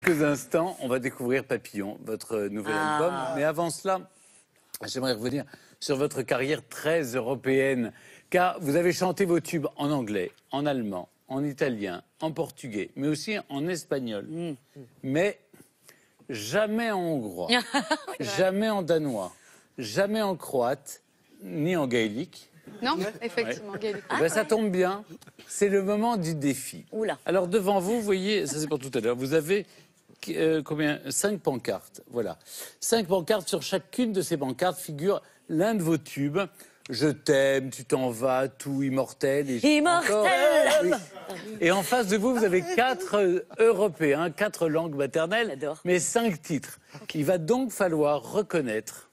quelques instants, on va découvrir Papillon, votre nouvel Ah. album. Mais avant cela, j'aimerais revenir sur votre carrière très européenne, car vous avez chanté vos tubes en anglais, en allemand, en italien, en portugais, mais aussi en espagnol. Mm. Mais jamais en hongrois, jamais en danois, jamais en croate, ni en gaélique. Non, effectivement, Gaël. Eh ben, ça tombe bien, c'est le moment du défi. Oula. Alors devant vous, vous voyez, ça c'est pour tout à l'heure, vous avez euh, combien? Cinq pancartes, voilà. Cinq pancartes, sur chacune de ces pancartes figure l'un de vos tubes. Je t'aime, tu t'en vas, tout immortel. Et Immortel Oui. Et en face de vous, vous avez quatre euh, Européens, quatre langues maternelles, J'adore. mais cinq titres. Il va donc falloir reconnaître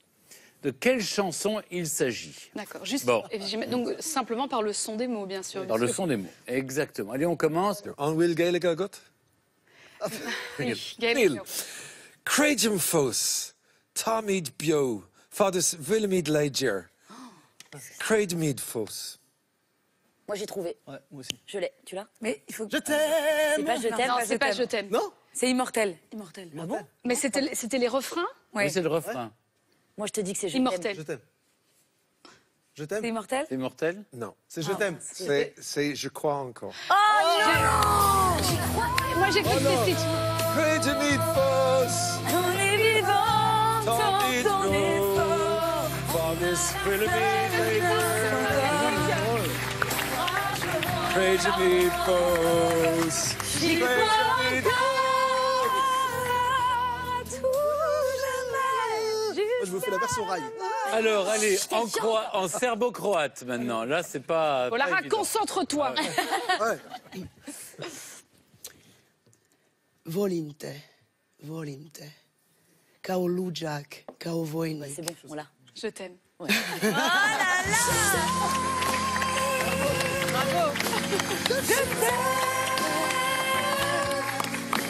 de quelle chanson il s'agit. D'accord. Juste, Bon. donc simplement par le son des mots, bien sûr. Par le son des mots. Exactement. Allez, on commence. An bhfuil gaige agat? Neil. Creigham fós, bio, fadas Villamid Leidir. Creidmid fós. Moi j'ai trouvé. Ouais, moi aussi. Je l'ai. Tu l'as Mais il faut que Je C'est t'aime pas je t'aime. Non, c'est pas je t'aime. Non C'est immortel. Immortel. Ah bon Mais c'était c'était les refrains Oui, c'est le refrain. Moi je te dis que c'est je t'aime. Immortel. Je t'aime. Je C'est t'aime immortel? C'est immortel? Non. C'est je t'aime. C'est, c'est je crois encore. Moi, j'ai cru que c'était fós, On est vivant, tant on est fort. fós, J'y crois encore? À tout jamais. Moi, je vous fais la version rail. Alors, allez, en, croi- en serbo-croate maintenant. Là, c'est pas. Oh, pas Lara, concentre-toi. Ouais. Volim te, volim te, kao luđak, kao vojnik. C'est bon, on l'a. Je t'aime.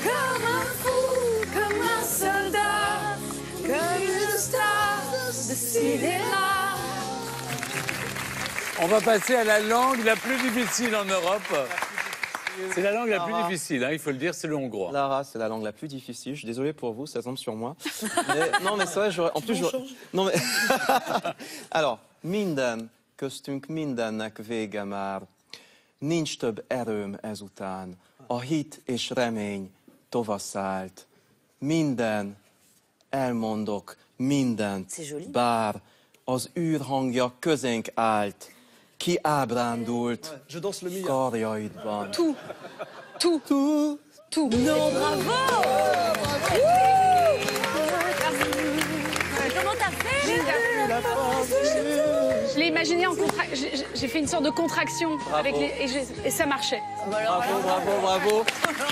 Comme un fou, comme un soldat, comme une star de cinéma. On va passer à la langue la plus difficile en Europe. C'est la langue la plus difficile, hein, il faut le dire, c'est le hongrois. Lara, c'est la langue la plus difficile. Je suis désolé pour vous, ça tombe sur moi. Mais- non, mais c'est vrai, j'aurais- en plus, j'aurais- non mais alors minden köztünk mindennek vége már. Nincs több erőm ezután. A hit és remény tovaszállt. Minden elmondok mindent, bár az űr hangja közénk állt. Kiábrándult Je danse le karjaidban. Tout. Tout. Tout. Tout. Non, bravo Comment t'as fait? Je l'ai imaginé en contraction. J'ai fait une sorte de contraction avec les, et, ça marchait. Bravo, bravo, bravo.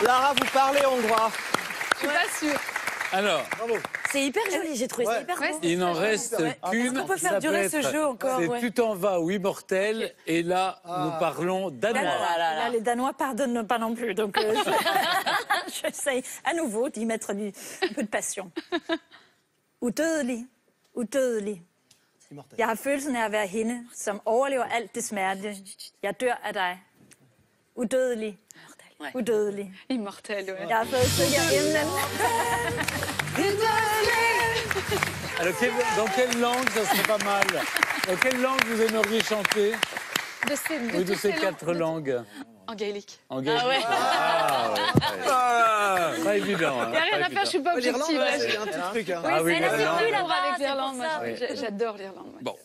Lara, vous parlez hongrois. Je suis pas sûre. Alors, C'est hyper joli, j'ai trouvé ça hyper Ouais, beau. il n'en reste qu'une. Qu'on peut faire durer ce jeu encore, C'est ouais. Tu t'en vas ou immortel. Et là, nous parlons danois. Là, les Danois pardonnent pas non plus, donc euh, je- j'essaye à nouveau d'y mettre du, un peu de passion. Udødelig, udødelig. Jeg har følelsen af at være hende, som overlever alt det smerte. Jeg dør af dig. Udødelig, udødelig. Immortel, ouais. Jeg har fået stykke af himlen. Alors, dans quelle langue ça serait pas mal? Dans quelle langue vous aimeriez chanter? De ces, de Oui, de ces quatre langues. En gaélique. En gaélique. Ah ouais. Ah, ouais, ouais. Pas évident. hein, Il n'y a rien à faire, je suis évident. pas L'Irlande, objective. ouais, ouais. c'est un petit truc. Hein. Ah oui, Elle a l'Irlande. vécu Pour là-bas, avec c'est l'Irlande, j'adore l'Irlande. ouais. Bon,